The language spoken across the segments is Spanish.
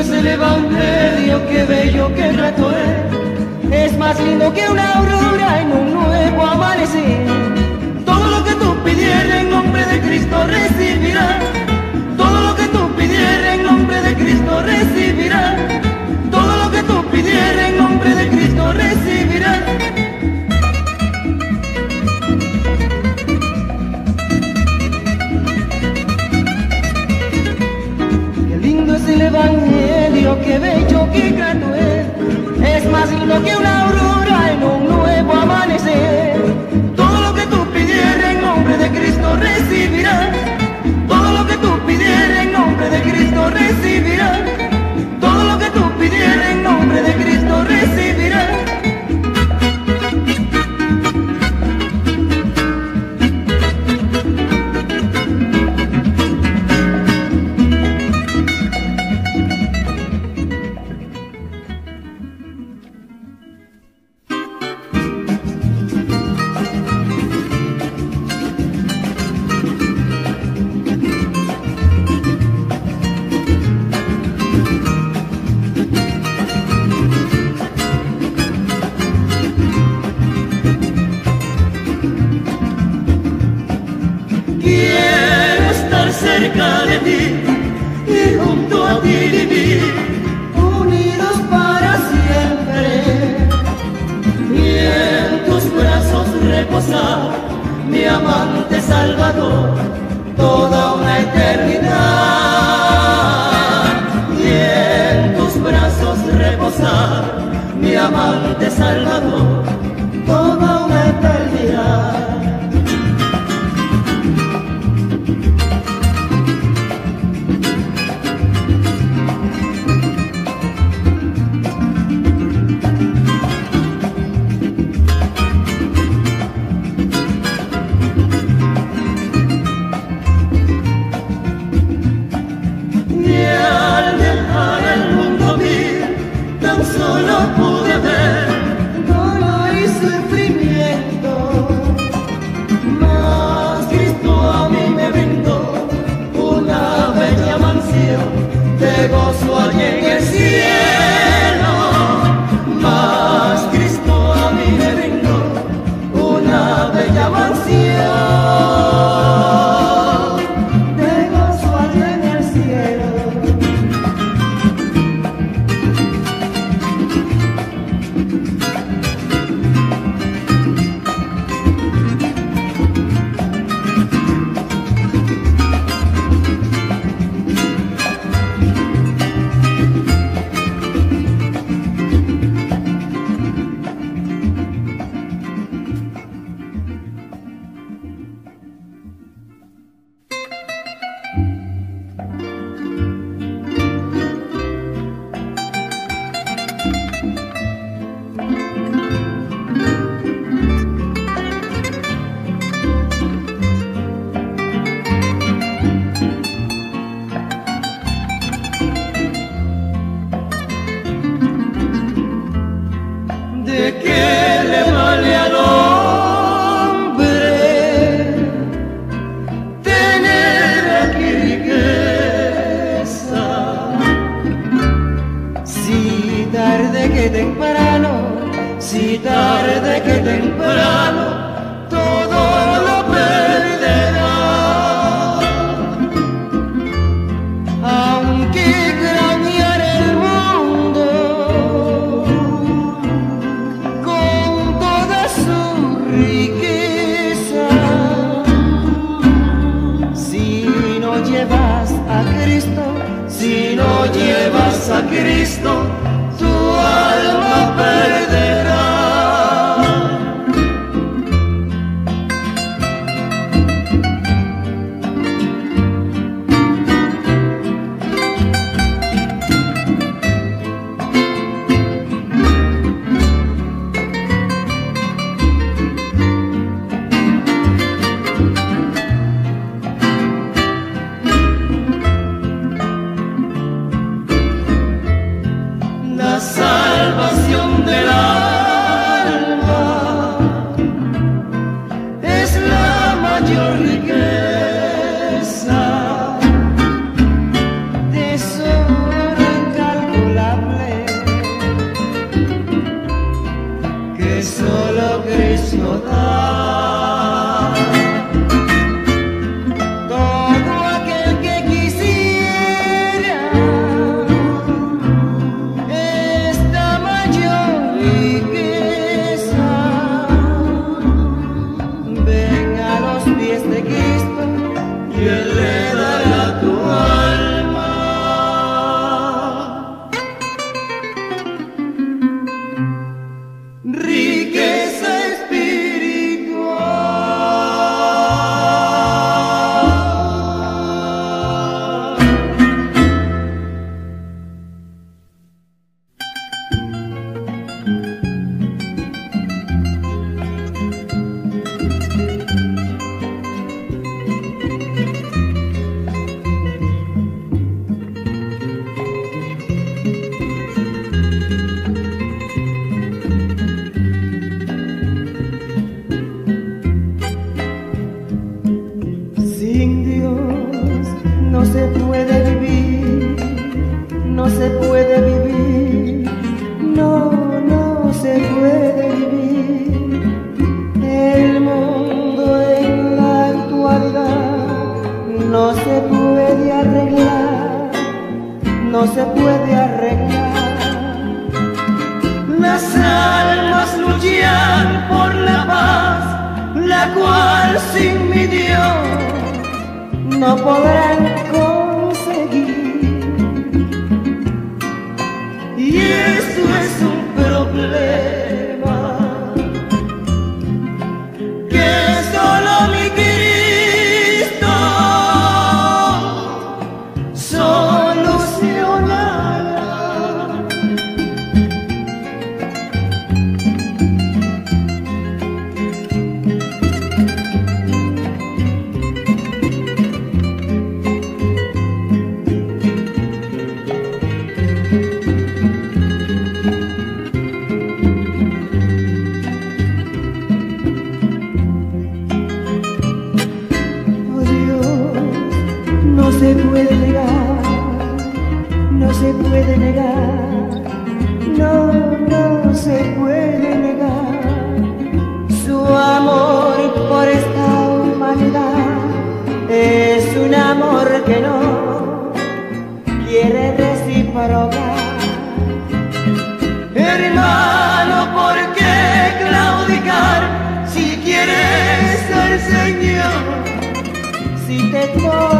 es el Evangelio, qué bello, qué grato es. Es más lindo que una aurora en un nuevo amanecer. Todo lo que tú pidieras en nombre de Cristo recibirás. Todo lo que tú pidieras en nombre de Cristo recibirás. Todo lo que tú pidieras en nombre de Cristo recibirás. Qué lindo el Evangelio, qué bello, qué. Es más lindo que una aurora en un nuevo amanecer. Todo lo que tú pidieras en nombre de Cristo recibirás. Todo lo que tú pidieras en nombre de Cristo recibirás. Todo lo que tú pidieras de ti y junto a ti vivir, unidos para siempre. Y en tus brazos reposar, mi amante Salvador, toda llevas a Cristo, tu alma no podré quiere reciprocar. Hermano, ¿por qué claudicar si quieres ser Señor? Si te toca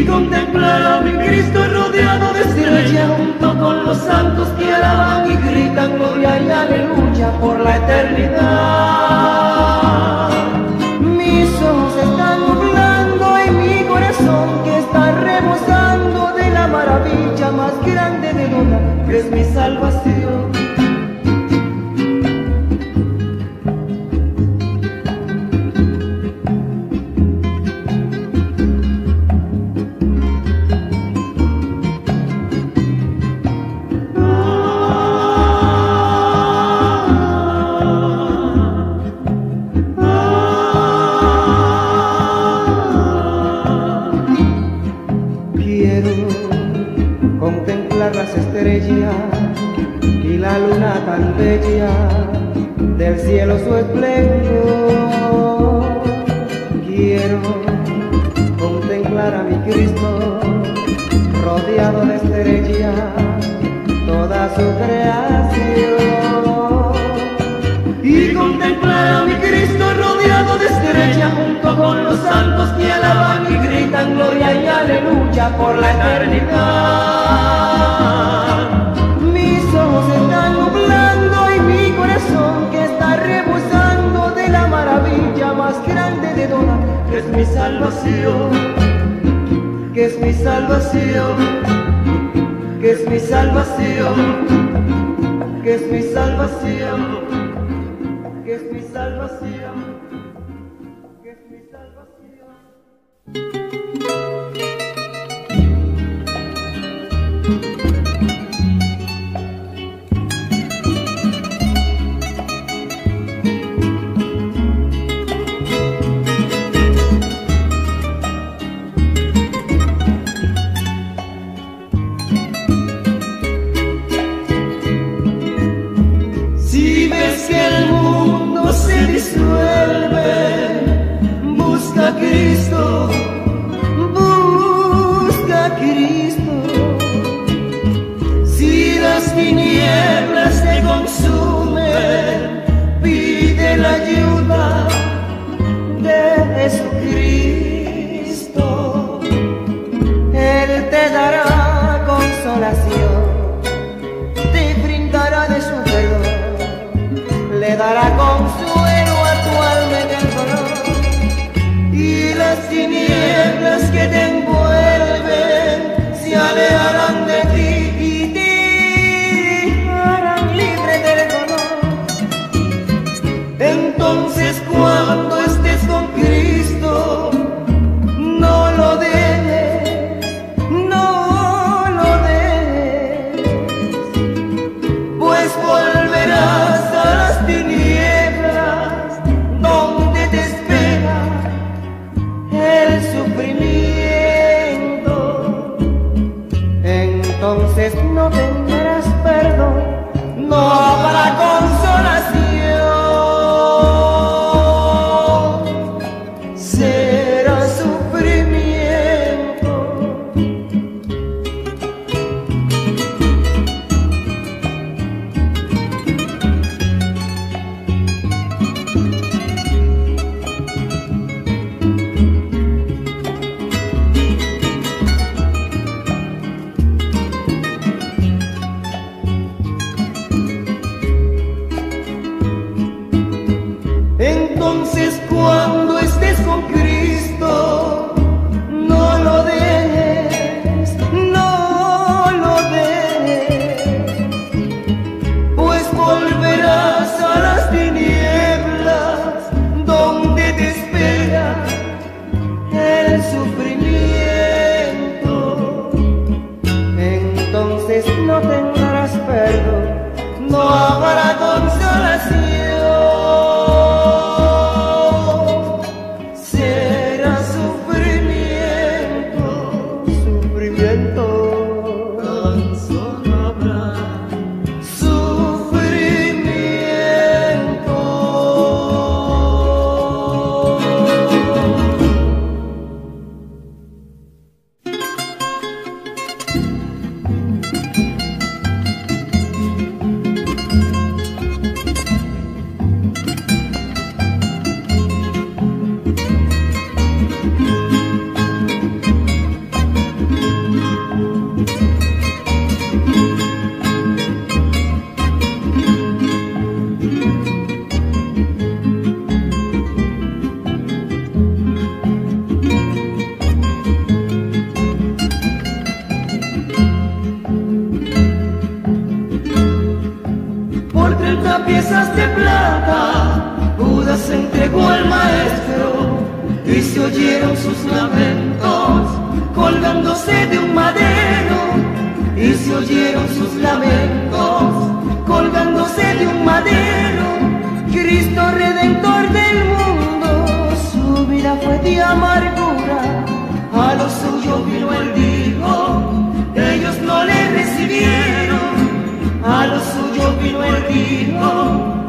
y contemplar a mi Cristo rodeado de estrella junto con los santos que alaban y gritan gloria y aleluya por la eternidad. Mis ojos están nublando y mi corazón que está rebosando de la maravilla más grande de luna que es mi salvación. Celoso esplendor. Quiero contemplar a mi Cristo rodeado de estrellas, toda su creación. Y contemplar a mi Cristo rodeado de estrellas junto con los santos que alaban y gritan gloria y aleluya por la eternidad. Que es mi salvación, que es mi salvación, que es mi salvación, que es mi salvación, se disuelve, busca a Cristo, busca a Cristo. Si las tinieblas te consumen, pide la ayuda de Jesucristo. Él te dará consolación de plata, Judas entregó al maestro y se oyeron sus lamentos colgándose de un madero. Y se oyeron sus lamentos colgándose de un madero. Cristo redentor del mundo, su vida fue de amargura. A lo suyo vino el dijo, ellos no le recibieron. A lo suyo vino el dijo,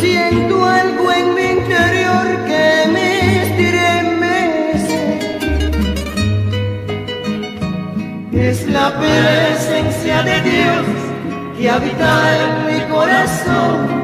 siento algo en mi interior que me estremece. Es la presencia de Dios que habita en mi corazón.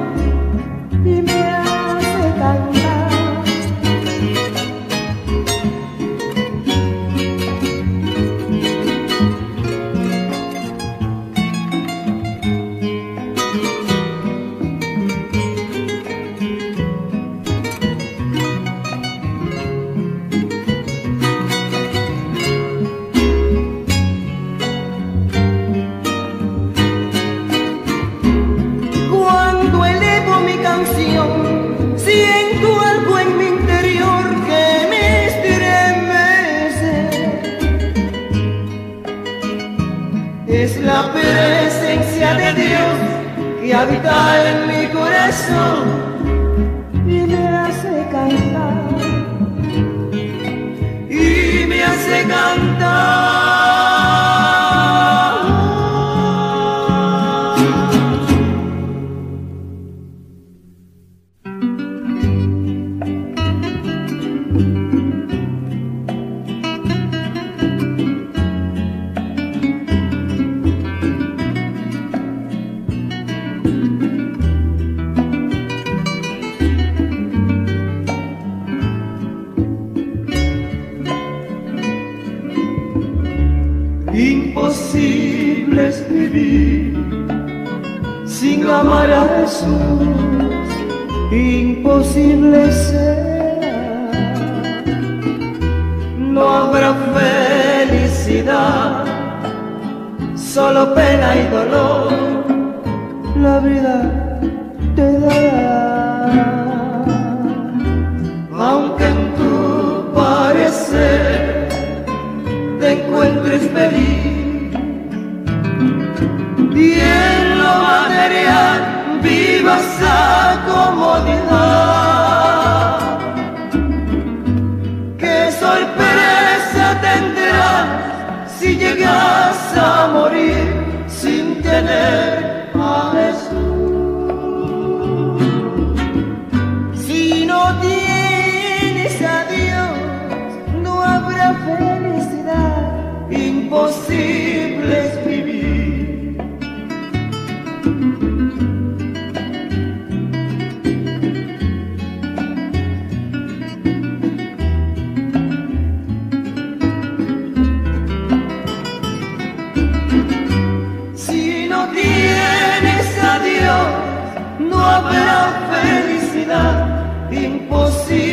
habita en mi corazón y me hace cantar. Y me hace cantar. Imposible será. No habrá felicidad, solo pena y dolor. La vida te dará. Aunque en tu parecer te encuentres feliz comodidad. ¿Qué sorpresa tendrás si llegas a morir? La felicidad imposible.